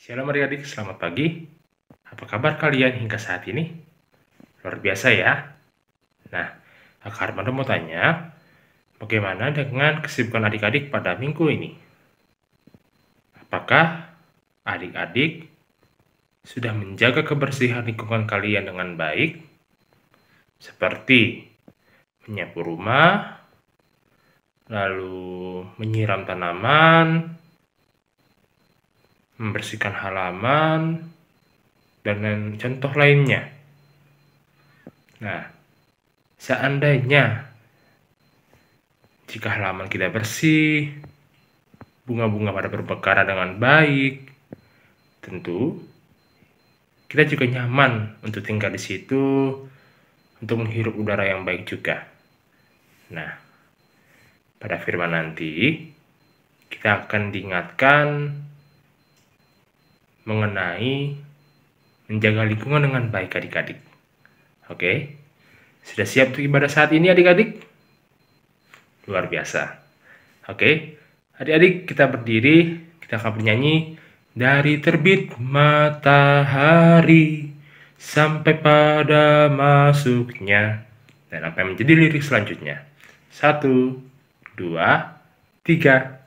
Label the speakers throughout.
Speaker 1: Shalom adik-adik, selamat pagi. Apa kabar kalian hingga saat ini? Luar biasa ya. Nah, Kak Armando mau tanya, bagaimana dengan kesibukan adik-adik pada minggu ini? Apakah adik-adik sudah menjaga kebersihan lingkungan kalian dengan baik? Seperti menyapu rumah, lalu menyiram tanaman, membersihkan halaman, dan lain contoh lainnya. Nah, seandainya jika halaman kita bersih, bunga-bunga pada berbekaran dengan baik, tentu kita juga nyaman untuk tinggal di situ, untuk menghirup udara yang baik juga. Nah, pada firman nanti kita akan diingatkan mengenai menjaga lingkungan dengan baik adik-adik. Oke, sudah siap untuk ibadah saat ini adik-adik? Luar biasa. Oke, adik-adik kita berdiri, kita akan bernyanyi dari terbit matahari sampai pada masuknya. Dan apa yang menjadi lirik selanjutnya? Satu, dua, tiga.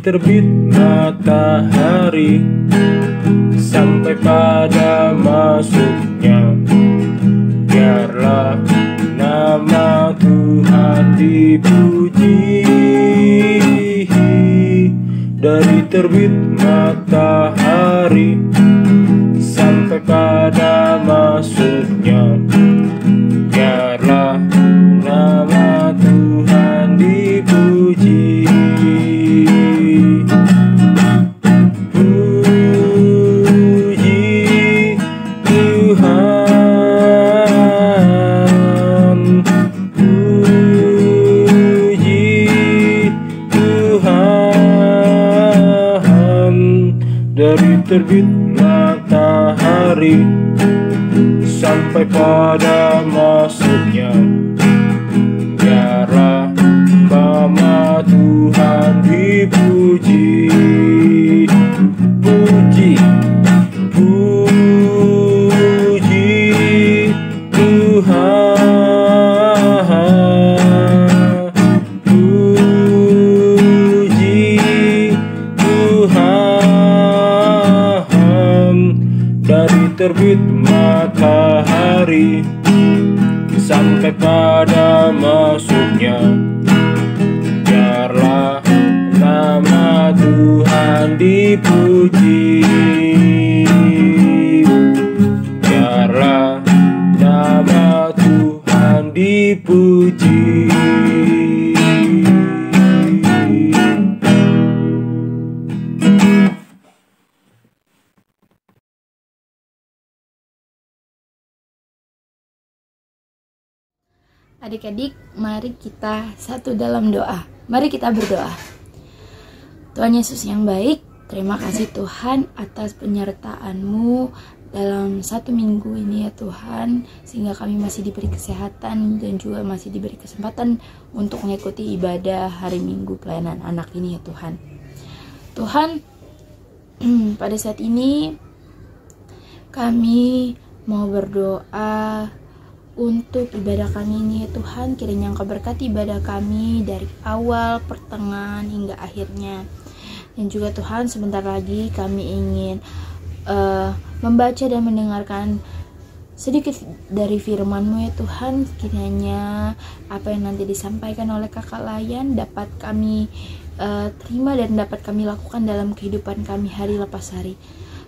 Speaker 1: Terbit matahari sampai pada masuknya. Biarlah nama Tuhan dipuji. Dari terbit matahari Dari terbit matahari Sampai pada masuknya. Biarlah nama Tuhan dipuji Pada masuknya. Biarlah nama Tuhan dipuji
Speaker 2: Adik-adik, mari kita satu dalam doa. Mari kita berdoa. Tuhan Yesus yang baik, terima kasih Tuhan atas penyertaan-Mu dalam satu minggu ini ya Tuhan, sehingga kami masih diberi kesehatan dan juga masih diberi kesempatan untuk mengikuti ibadah hari Minggu pelayanan anak ini ya Tuhan. Tuhan, pada saat ini kami mau berdoa untuk ibadah kami ini ya Tuhan kiranya Engkau berkati ibadah kami dari awal, pertengahan hingga akhirnya. Dan juga Tuhan sebentar lagi kami ingin eh, membaca dan mendengarkan sedikit dari firman-Mu ya Tuhan. Kiranya apa yang nanti disampaikan oleh kakak Layan dapat kami eh, terima dan dapat kami lakukan dalam kehidupan kami hari lepas hari.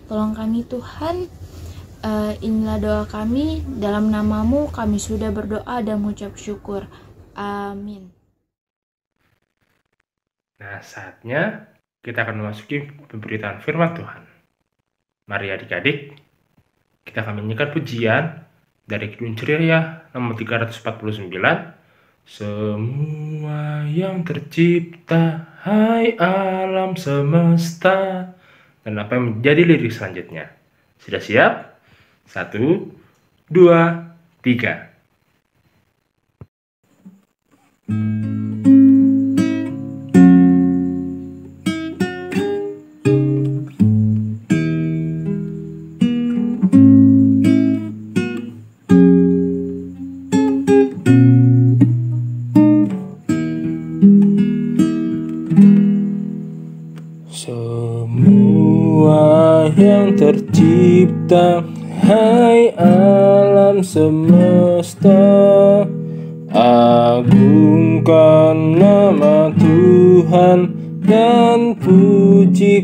Speaker 2: Tolong kami Tuhan Eh, inilah doa kami dalam namamu kami sudah berdoa dan mengucap syukur amin
Speaker 1: Nah, saatnya kita akan memasuki pemberitaan firman Tuhan. Mari adik-adik, kita akan menyanyikan pujian dari Kidung Ceria nomor 349 Semua yang tercipta, hai alam semesta. Dan apa yang menjadi lirik selanjutnya? Sudah siap? Satu, dua, tiga. Semua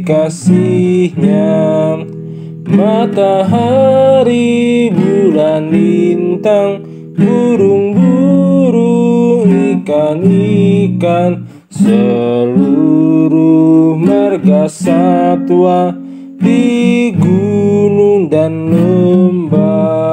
Speaker 1: kasihnya. Matahari, bulan, lintang Burung-burung, ikan-ikan Seluruh marga satwa di gunung dan lembah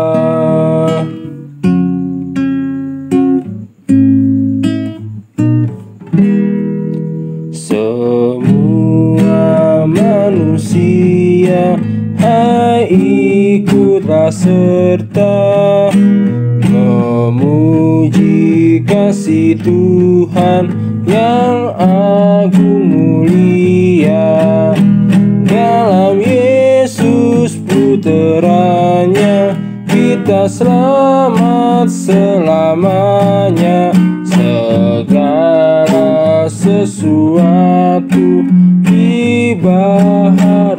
Speaker 1: serta Memuji kasih Tuhan yang agung mulia. Dalam Yesus puteranya kita selamat selamanya. Segala sesuatu dibaharuinya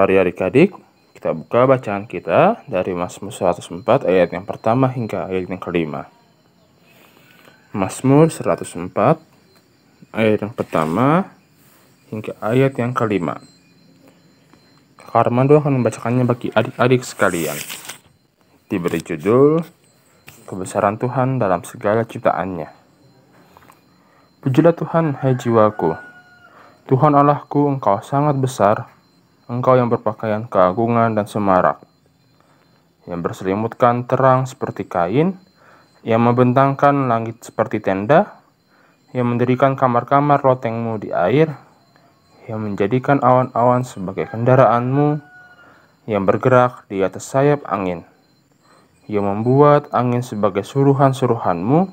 Speaker 1: Mari adik-adik, kita buka bacaan kita dari Mazmur 104 ayat yang pertama hingga ayat yang kelima. Mazmur 104 ayat yang pertama hingga ayat yang kelima. Kak Armando akan membacakannya bagi adik-adik sekalian. Diberi judul Kebesaran Tuhan dalam segala ciptaannya. Pujilah Tuhan, hai jiwaku. Tuhan Allahku, Engkau sangat besar, Engkau yang berpakaian keagungan dan semarak, yang berselimutkan terang seperti kain, yang membentangkan langit seperti tenda, yang mendirikan kamar-kamar lotengmu di air, yang menjadikan awan-awan sebagai kendaraanmu, yang bergerak di atas sayap angin, yang membuat angin sebagai suruhan-suruhanmu,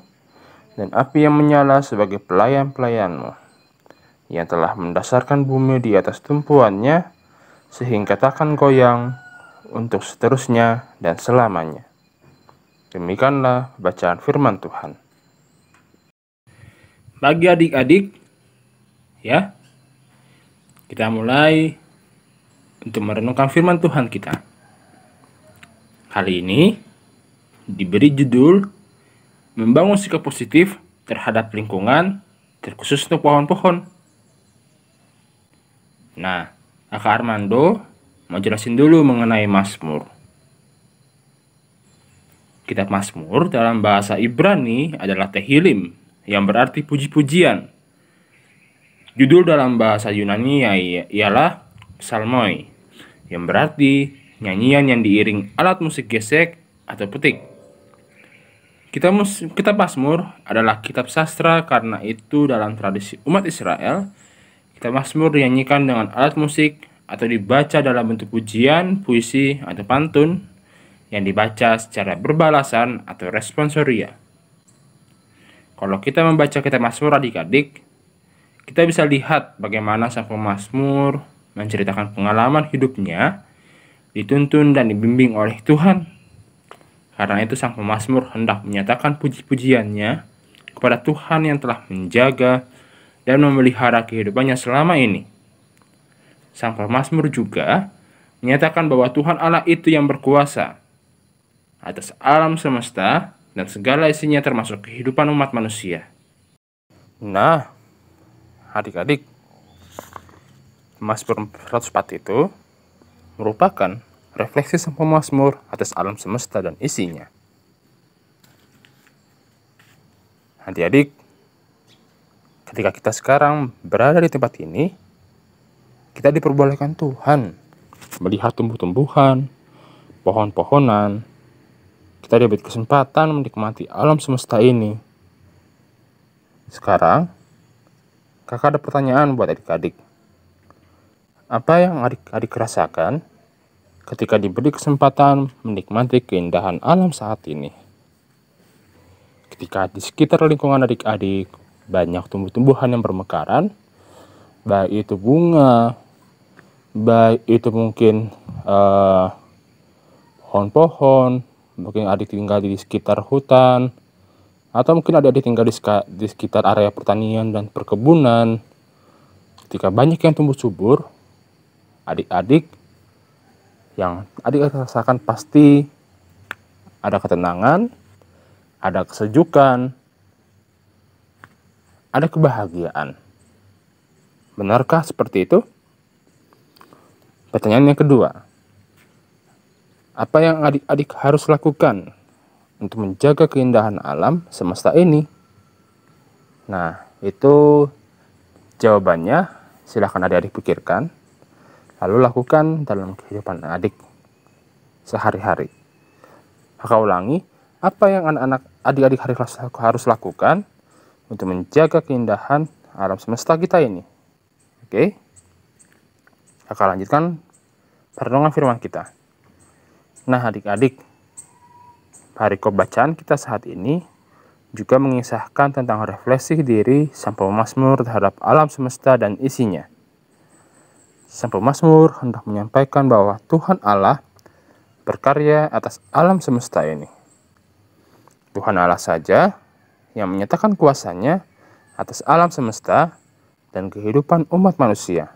Speaker 1: dan api yang menyala sebagai pelayan-pelayanmu, yang telah mendasarkan bumi di atas tumpuannya, sehingga takkan goyang untuk seterusnya dan selamanya. Demikianlah bacaan firman Tuhan. Bagi adik-adik, ya, kita mulai untuk merenungkan firman Tuhan kita. Kali ini diberi judul Membangun sikap positif terhadap lingkungan, terkhusus untuk pohon-pohon. Nah, Kakak Armando mau jelasin dulu mengenai Mazmur. Kitab Mazmur dalam bahasa Ibrani adalah Tehillim yang berarti puji-pujian. Judul dalam bahasa Yunani ialah Psalmoi yang berarti nyanyian yang diiring alat musik gesek atau petik. Kitab, kitab Mazmur adalah kitab sastra karena itu dalam tradisi umat Israel Kitab Mazmur dinyanyikan dengan alat musik atau dibaca dalam bentuk pujian, puisi, atau pantun yang dibaca secara berbalasan atau responsoria. Kalau kita membaca kitab Mazmur adik-adik, kita bisa lihat bagaimana sang pemazmur menceritakan pengalaman hidupnya, dituntun dan dibimbing oleh Tuhan. Karena itu sang pemazmur hendak menyatakan puji-pujiannya kepada Tuhan yang telah menjaga dan memelihara kehidupannya selama ini. Sang pemazmur juga menyatakan bahwa Tuhan Allah itu yang berkuasa atas alam semesta dan segala isinya termasuk kehidupan umat manusia. Nah, adik-adik, Mazmur 104 itu merupakan refleksi sang pemazmur atas alam semesta dan isinya. Adik-adik, ketika kita sekarang berada di tempat ini, kita diperbolehkan Tuhan melihat tumbuh-tumbuhan, pohon-pohonan. Kita diberi kesempatan menikmati alam semesta ini. Sekarang, kakak ada pertanyaan buat adik-adik. Apa yang adik-adik rasakan ketika diberi kesempatan menikmati keindahan alam saat ini? Ketika di sekitar lingkungan adik-adik banyak tumbuh-tumbuhan yang bermekaran, baik itu bunga, baik itu mungkin uh, pohon-pohon, mungkin adik tinggal di sekitar hutan, atau mungkin adik-adik tinggal di, di sekitar area pertanian dan perkebunan. Ketika banyak yang tumbuh subur, adik-adik yang adik rasakan pasti ada ketenangan, ada kesejukan, ada kebahagiaan. Benarkah seperti itu? Pertanyaan yang kedua. Apa yang adik-adik harus lakukan untuk menjaga keindahan alam semesta ini? Nah, itu jawabannya. Silahkan adik-adik pikirkan. Lalu lakukan dalam kehidupan adik sehari-hari. Maka ulangi, apa yang anak-anak adik-adik harus lakukan untuk menjaga keindahan alam semesta kita ini. Oke. Kakak lanjutkan pertolongan firman kita. Nah, adik-adik, parikop bacaan kita saat ini juga mengisahkan tentang refleksi diri sang pemazmur terhadap alam semesta dan isinya. Sang pemazmur hendak menyampaikan bahwa Tuhan Allah berkarya atas alam semesta ini. Tuhan Allah saja yang menyatakan kuasanya atas alam semesta dan kehidupan umat manusia.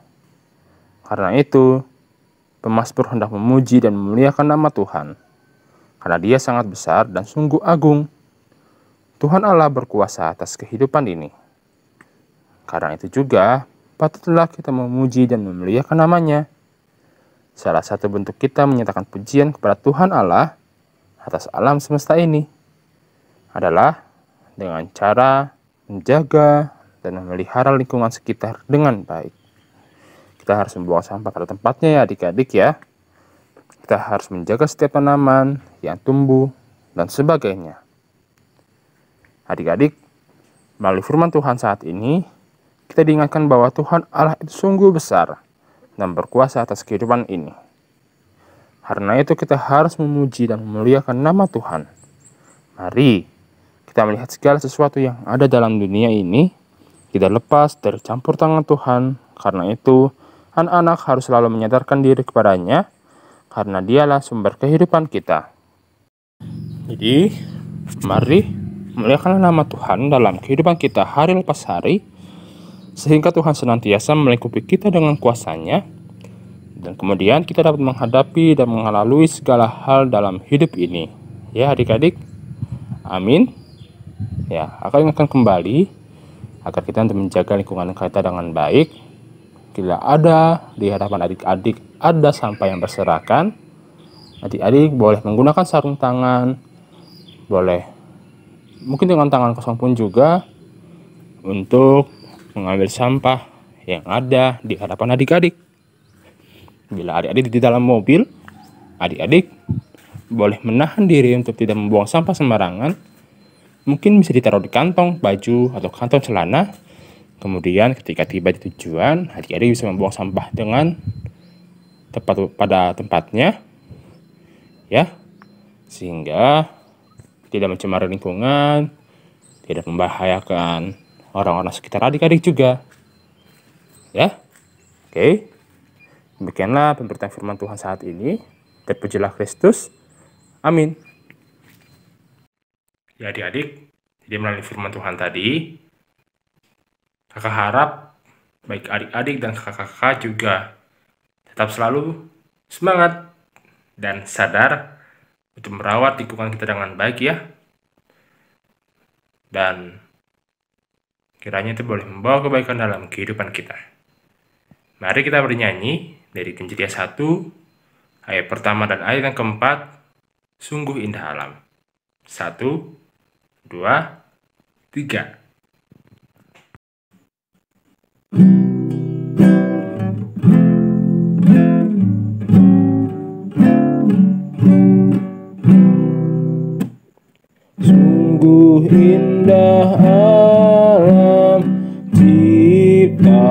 Speaker 1: Karena itu, pemazmur hendak memuji dan memuliakan nama Tuhan, karena Dia sangat besar dan sungguh agung. Tuhan Allah berkuasa atas kehidupan ini. Karena itu juga, patutlah kita memuji dan memuliakan namanya. Salah satu bentuk kita menyatakan pujian kepada Tuhan Allah atas alam semesta ini adalah dengan cara menjaga dan memelihara lingkungan sekitar dengan baik. Kita harus membuang sampah pada tempatnya ya adik-adik ya. Kita harus menjaga setiap tanaman yang tumbuh dan sebagainya. Adik-adik, melalui firman Tuhan saat ini, kita diingatkan bahwa Tuhan Allah itu sungguh besar dan berkuasa atas kehidupan ini. Karena itu kita harus memuji dan memuliakan nama Tuhan. Mari kita melihat segala sesuatu yang ada dalam dunia ini tidak lepas dari campur tangan Tuhan. Karena itu, anak-anak harus selalu menyadarkan diri kepadanya, karena dialah sumber kehidupan kita. Jadi, mari muliakanlah nama Tuhan dalam kehidupan kita hari lepas hari, sehingga Tuhan senantiasa melingkupi kita dengan kuasanya, dan kemudian kita dapat menghadapi dan mengalami segala hal dalam hidup ini. Ya adik-adik, amin. Ya, akan ingatkan kembali agar kita untuk menjaga lingkungan kita dengan baik. Bila ada di hadapan adik-adik ada sampah yang berserakan, adik-adik boleh menggunakan sarung tangan, boleh mungkin dengan tangan kosong pun juga untuk mengambil sampah yang ada di hadapan adik-adik. Bila adik-adik di dalam mobil, adik-adik boleh menahan diri untuk tidak membuang sampah sembarangan mungkin bisa ditaruh di kantong baju atau kantong celana. Kemudian ketika tiba di tujuan, adik-adik bisa membuang sampah dengan tepat pada tempatnya, ya, sehingga tidak mencemari lingkungan, tidak membahayakan orang-orang sekitar adik-adik juga, ya. Oke, demikianlah pemberitaan firman Tuhan saat ini. Terpujilah Kristus. Amin. Ya adik-adik, jadi melalui firman Tuhan tadi, kakak harap baik adik-adik dan kakak-kakak juga tetap selalu semangat dan sadar untuk merawat lingkungan kita dengan baik ya. Dan kiranya itu boleh membawa kebaikan dalam kehidupan kita. Mari kita bernyanyi dari Kenjitia 1, ayat pertama dan ayat yang keempat, sungguh indah alam. Satu, dua, tiga. Sungguh indah alam ciptaan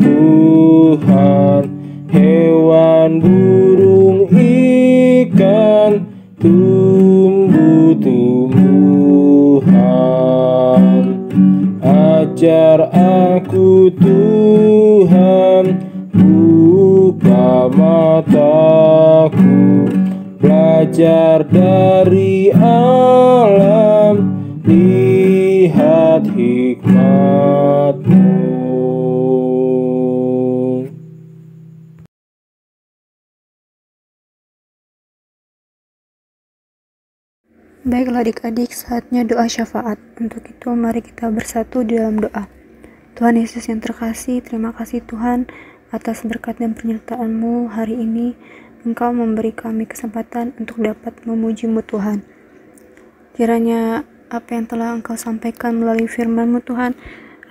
Speaker 1: Tuhan Hewan burung ikan ajar aku Tuhan buka mataku. Belajar dari alam
Speaker 3: Baiklah adik-adik, saatnya doa syafaat. Untuk itu mari kita bersatu di dalam doa. Tuhan Yesus yang terkasih, terima kasih Tuhan atas berkat dan penyertaan-Mu hari ini. Engkau memberi kami kesempatan untuk dapat memuji-Mu Tuhan. Kiranya apa yang telah Engkau sampaikan melalui firman-Mu Tuhan,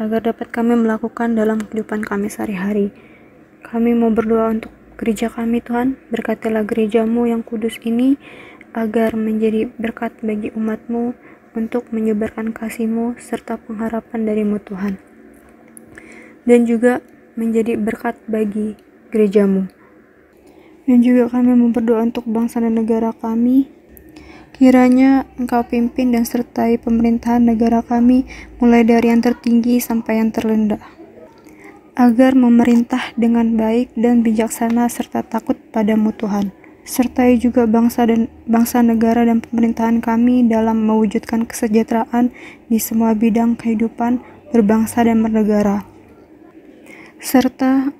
Speaker 3: agar dapat kami melakukan dalam kehidupan kami sehari-hari. Kami mau berdoa untuk gereja kami Tuhan, berkatilah gerejamu yang kudus ini, agar menjadi berkat bagi umatmu untuk menyebarkan kasihmu serta pengharapan darimu Tuhan. Dan juga menjadi berkat bagi gerejamu. Dan juga kami memperdoa untuk bangsa dan negara kami. Kiranya engkau pimpin dan sertai pemerintahan negara kami mulai dari yang tertinggi sampai yang terlendah. Agar memerintah dengan baik dan bijaksana serta takut padamu Tuhan sertai juga bangsa dan bangsa negara dan pemerintahan kami dalam mewujudkan kesejahteraan di semua bidang kehidupan berbangsa dan bernegara. Serta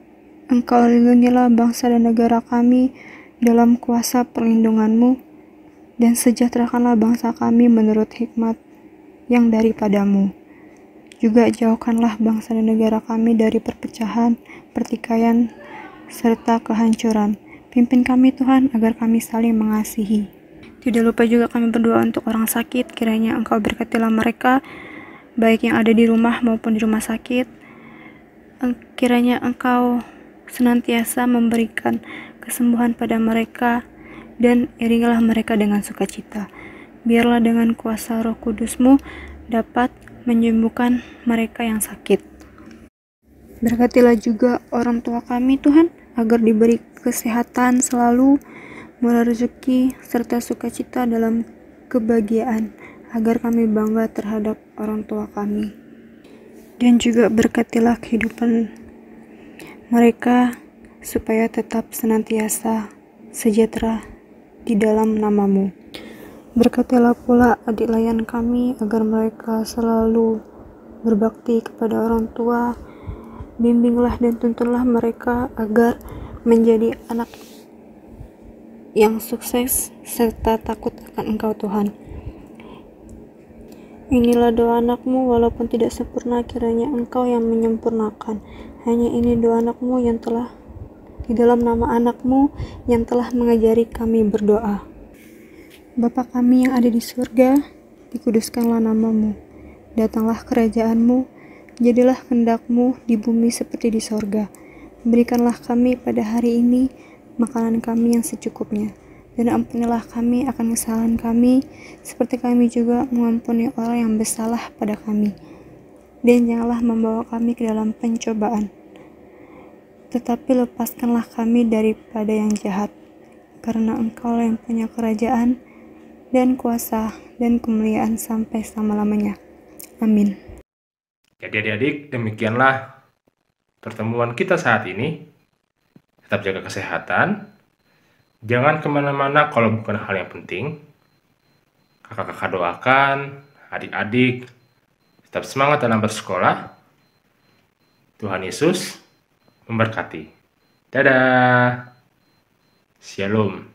Speaker 3: Engkau lindungilah bangsa dan negara kami dalam kuasa perlindunganmu dan sejahterakanlah bangsa kami menurut hikmat yang daripadamu. Juga jauhkanlah bangsa dan negara kami dari perpecahan, pertikaian, serta kehancuran Pimpin kami Tuhan agar kami saling mengasihi. Tidak lupa juga kami berdoa untuk orang sakit, kiranya Engkau berkatilah mereka, baik yang ada di rumah maupun di rumah sakit. Kiranya Engkau senantiasa memberikan kesembuhan pada mereka dan iringilah mereka dengan sukacita. Biarlah dengan kuasa roh kudusmu dapat menyembuhkan mereka yang sakit. Berkatilah juga orang tua kami Tuhan, agar diberi kesehatan selalu, murah rezeki, serta sukacita dalam kebahagiaan, agar kami bangga terhadap orang tua kami. Dan juga berkatilah kehidupan mereka supaya tetap senantiasa sejahtera di dalam namamu. Berkatilah pula adik layan kami agar mereka selalu berbakti kepada orang tua, bimbinglah dan tuntunlah mereka agar menjadi anak yang sukses serta takut akan Engkau Tuhan. Inilah doa anakmu walaupun tidak sempurna kiranya Engkau yang menyempurnakan. Hanya ini doa anakmu yang telah di dalam nama anakmu yang telah mengajari kami berdoa. Bapa kami yang ada di surga, dikuduskanlah namamu. Datanglah kerajaanmu, Jadilah kendakmu di bumi seperti di sorga. Berikanlah kami pada hari ini makanan kami yang secukupnya. Dan ampunilah kami akan kesalahan kami, seperti kami juga mengampuni orang yang bersalah pada kami. Dan janganlah membawa kami ke dalam pencobaan. Tetapi lepaskanlah kami daripada yang jahat, karena engkau yang punya kerajaan, dan kuasa, dan kemuliaan sampai selama-lamanya. Amin.
Speaker 1: Jadi adik-adik, demikianlah pertemuan kita saat ini. Tetap jaga kesehatan. Jangan ke mana-mana kalau bukan hal yang penting. Kakak-kakak doakan, adik-adik, tetap semangat dalam bersekolah. Tuhan Yesus memberkati. Dadah. Shalom.